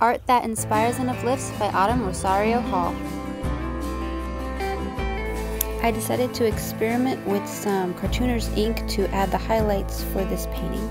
Art That Inspires and Uplifts by Autumn Rozario Hall. I decided to experiment with some Cartooners ink to add the highlights for this painting.